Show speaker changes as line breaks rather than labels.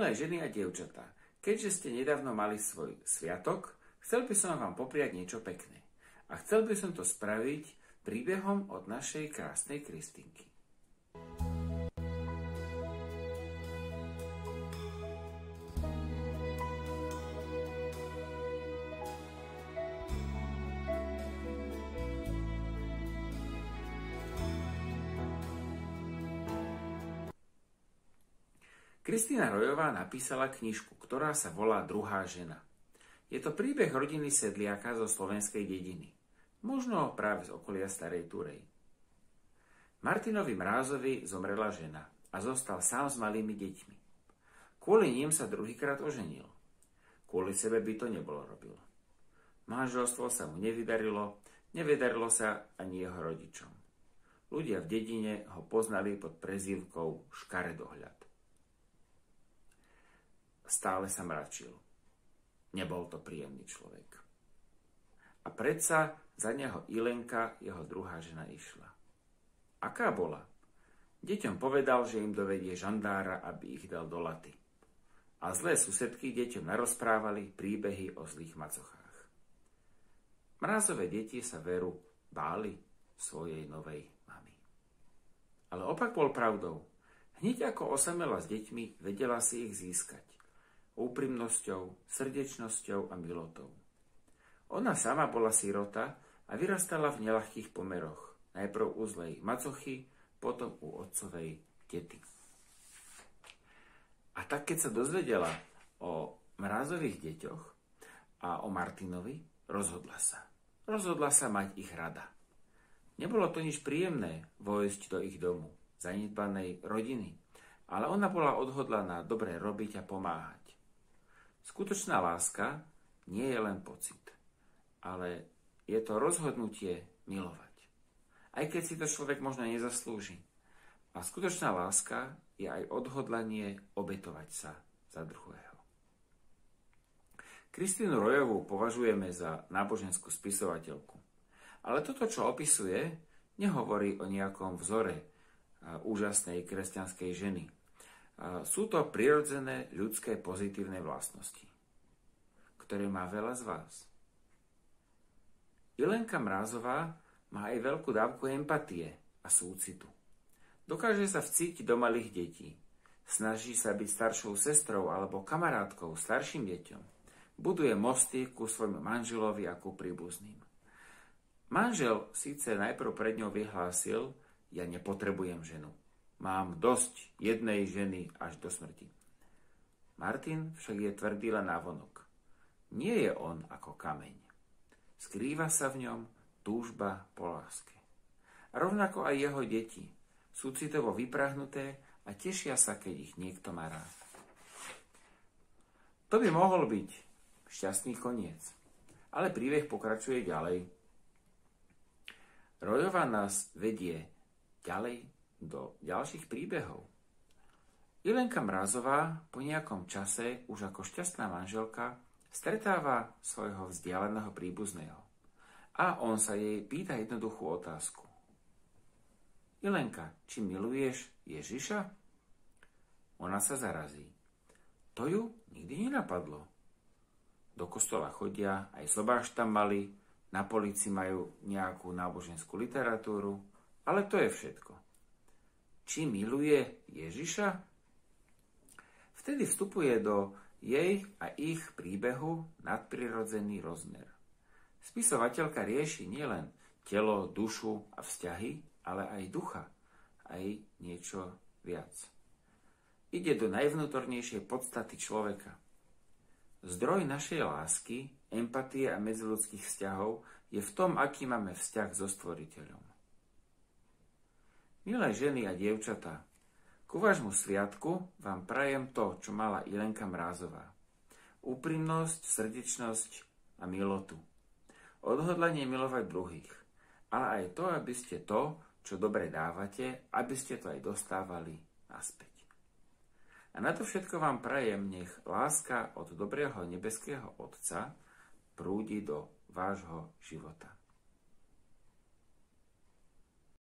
Milé ženy a dievčatá, keďže ste nedávno mali svoj sviatok, chcel by som vám popriať niečo pekné. A chcel by som to spraviť príbehom od našej krásnej Kristinky. Kristýna Rojová napísala knižku, ktorá sa volá Druhá žena. Je to príbeh rodiny sedliaka zo slovenskej dediny. Možno práve z okolia Starej Turej. Martinovi Mrázovi zomrela žena a zostal sám s malými deťmi. Kvôli ním sa druhýkrát oženil. Kvôli sebe by to nebolo robil. Manželstvo sa mu nevydarilo, nevydarilo sa ani jeho rodičom. Ľudia v dedine ho poznali pod prezývkou Škaredohľad. Stále sa mračil. Nebol to príjemný človek. A predsa za neho Ilenka, jeho druhá žena, išla. Aká bola? Deťom povedal, že im dovedie žandára, aby ich dal do laty. A zlé susedky deťom narozprávali príbehy o zlých macochách. Mrázové deti sa veru báli svojej novej mamy. Ale opak bol pravdou. Hneď ako osamela s deťmi, vedela si ich získať úprimnosťou, srdečnosťou a milotou. Ona sama bola sirota a vyrastala v nelahkých pomeroch, najprv u zlej macochy, potom u otcovej tety. A tak keď sa dozvedela o mrázových deťoch a o Martinovi, rozhodla sa. Rozhodla sa mať ich rada. Nebolo to nič príjemné vojsť do ich domu, zanedbanej rodiny, ale ona bola odhodlaná dobre robiť a pomáhať. Skutočná láska nie je len pocit, ale je to rozhodnutie milovať. Aj keď si to človek možno nezaslúži. A skutočná láska je aj odhodlanie obetovať sa za druhého. Kristínu Rojovú považujeme za náboženskú spisovateľku. Ale toto, čo opisuje, nehovorí o nejakom vzore úžasnej kresťanskej ženy – sú to prirodzené ľudské pozitívne vlastnosti, ktoré má veľa z vás. Ilenka Mrázová má aj veľkú dávku empatie a súcitu. Dokáže sa vcítiť do malých detí. Snaží sa byť staršou sestrou alebo kamarátkou starším deťom. Buduje mosty ku svojmu manželovi a ku príbuzným. Manžel síce najprv pred ňou vyhlásil, ja nepotrebujem ženu. Mám dosť jednej ženy až do smrti. Martin však je tvrdý len návonok. Nie je on ako kameň. Skrýva sa v ňom túžba po láske. A rovnako aj jeho deti sú citovo vyprahnuté a tešia sa, keď ich niekto má rád. To by mohol byť šťastný koniec. Ale príbeh pokračuje ďalej. Rojova nás vedie ďalej do ďalších príbehov. Ilenka Mrazová po nejakom čase už ako šťastná manželka stretáva svojho vzdialeného príbuzného. A on sa jej pýta jednoduchú otázku. Ilenka, či miluješ Ježiša? Ona sa zarazí. To ju nikdy nenapadlo. Do kostola chodia, aj sobáš tam mali, na polici majú nejakú náboženskú literatúru, ale to je všetko či miluje Ježiša? Vtedy vstupuje do jej a ich príbehu nadprirodzený rozmer. Spisovateľka rieši nielen telo, dušu a vzťahy, ale aj ducha, aj niečo viac. Ide do najvnútornejšej podstaty človeka. Zdroj našej lásky, empatie a medziludských vzťahov je v tom, aký máme vzťah so stvoriteľom. Milé ženy a dievčatá, ku vášmu sviatku vám prajem to, čo mala Ilenka Mrázová. Úprimnosť, srdečnosť a milotu. Odhodlanie milovať druhých. Ale aj to, aby ste to, čo dobre dávate, aby ste to aj dostávali naspäť. A na to všetko vám prajem, nech láska od dobrého nebeského Otca prúdi do vášho života.